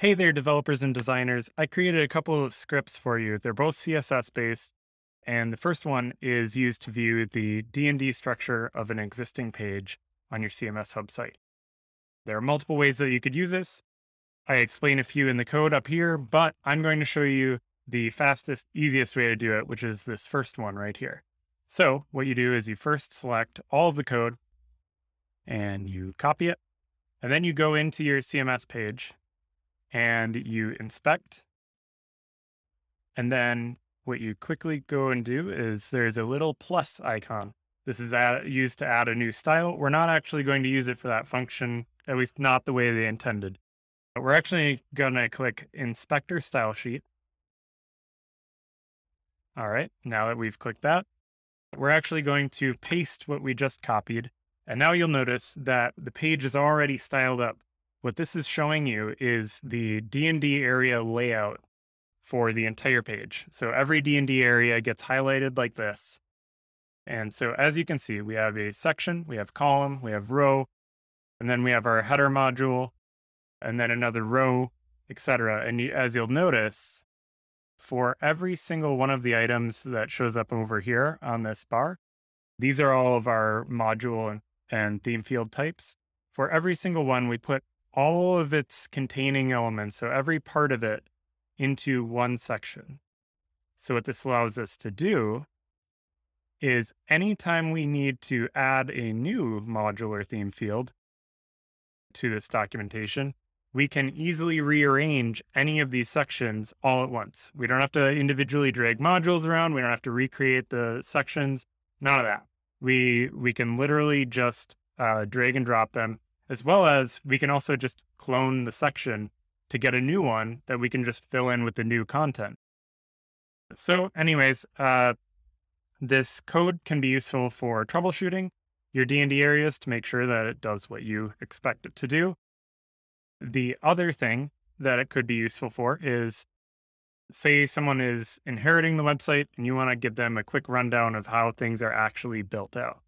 Hey there, developers and designers. I created a couple of scripts for you. They're both CSS based. And the first one is used to view the D&D structure of an existing page on your CMS Hub site. There are multiple ways that you could use this. I explain a few in the code up here, but I'm going to show you the fastest, easiest way to do it, which is this first one right here. So what you do is you first select all of the code and you copy it, and then you go into your CMS page and you inspect. And then what you quickly go and do is there's a little plus icon. This is add, used to add a new style. We're not actually going to use it for that function, at least not the way they intended. But we're actually going to click Inspector Style Sheet. All right, now that we've clicked that, we're actually going to paste what we just copied. And now you'll notice that the page is already styled up what this is showing you is the D&D area layout for the entire page. So every D&D area gets highlighted like this. And so as you can see, we have a section, we have column, we have row, and then we have our header module, and then another row, etc. And as you'll notice, for every single one of the items that shows up over here on this bar, these are all of our module and theme field types. For every single one, we put all of its containing elements, so every part of it, into one section. So what this allows us to do is anytime we need to add a new modular theme field to this documentation, we can easily rearrange any of these sections all at once. We don't have to individually drag modules around. We don't have to recreate the sections. None of that. We we can literally just uh, drag and drop them as well as we can also just clone the section to get a new one that we can just fill in with the new content. So anyways, uh, this code can be useful for troubleshooting your D&D areas to make sure that it does what you expect it to do. The other thing that it could be useful for is say someone is inheriting the website and you want to give them a quick rundown of how things are actually built out.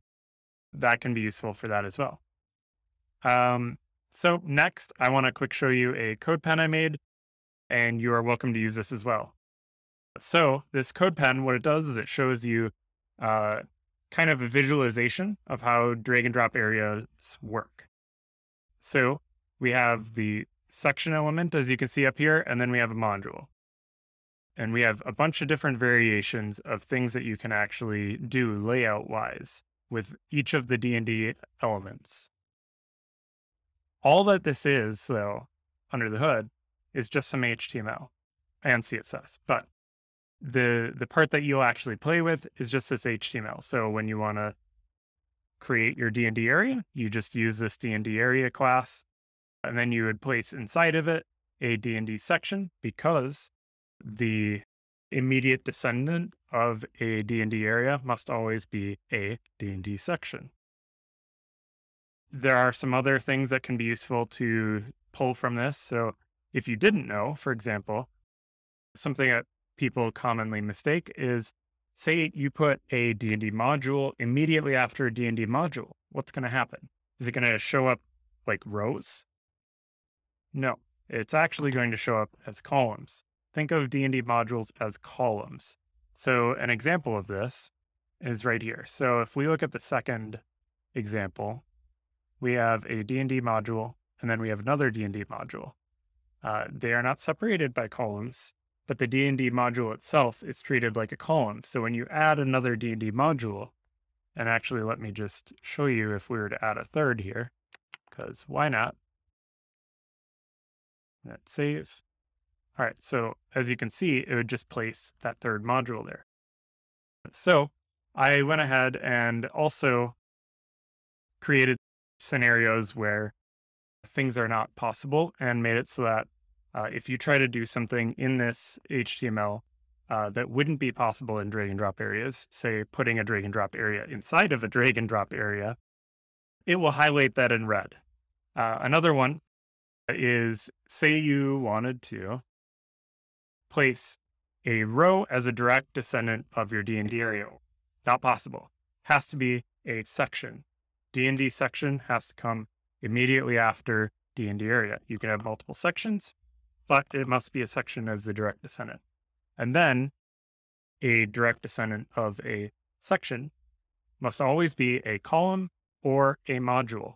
That can be useful for that as well. Um, so next, I want to quick show you a CodePen I made, and you are welcome to use this as well. So this CodePen, what it does is it shows you uh, kind of a visualization of how drag and drop areas work. So we have the section element, as you can see up here, and then we have a module. And we have a bunch of different variations of things that you can actually do layout-wise with each of the D&D elements. All that this is, though, under the hood, is just some HTML and CSS. But the the part that you'll actually play with is just this HTML. So when you want to create your D&D area, you just use this D&D area class, and then you would place inside of it a D&D section because the immediate descendant of a D&D area must always be a D&D section there are some other things that can be useful to pull from this. So if you didn't know, for example, something that people commonly mistake is say you put a D&D module immediately after a D&D module. What's going to happen? Is it going to show up like rows? No, it's actually going to show up as columns. Think of D&D modules as columns. So an example of this is right here. So if we look at the second example, we have a D&D module, and then we have another D&D module. Uh, they are not separated by columns, but the D&D module itself is treated like a column. So when you add another D&D module, and actually let me just show you if we were to add a third here, because why not? Let's save. All right, so as you can see, it would just place that third module there. So I went ahead and also created scenarios where things are not possible and made it so that uh, if you try to do something in this HTML uh, that wouldn't be possible in drag and drop areas, say putting a drag and drop area inside of a drag and drop area, it will highlight that in red. Uh, another one is say you wanted to place a row as a direct descendant of your D&D area. Not possible. Has to be a section. D&D section has to come immediately after D&D area. You can have multiple sections, but it must be a section as the direct descendant. And then a direct descendant of a section must always be a column or a module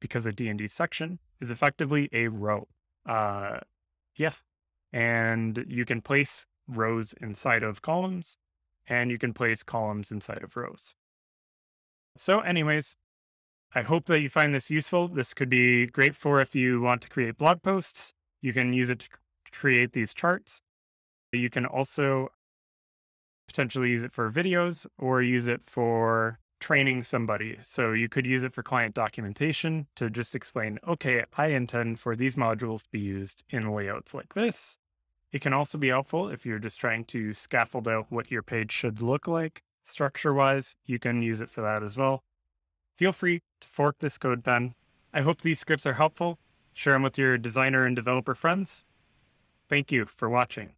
because a D&D section is effectively a row. Uh, yeah. And you can place rows inside of columns and you can place columns inside of rows. So anyways, I hope that you find this useful. This could be great for if you want to create blog posts. You can use it to create these charts. You can also potentially use it for videos or use it for training somebody. So you could use it for client documentation to just explain, okay, I intend for these modules to be used in layouts like this. It can also be helpful if you're just trying to scaffold out what your page should look like structure wise. You can use it for that as well. Feel free to fork this CodePen. I hope these scripts are helpful. Share them with your designer and developer friends. Thank you for watching.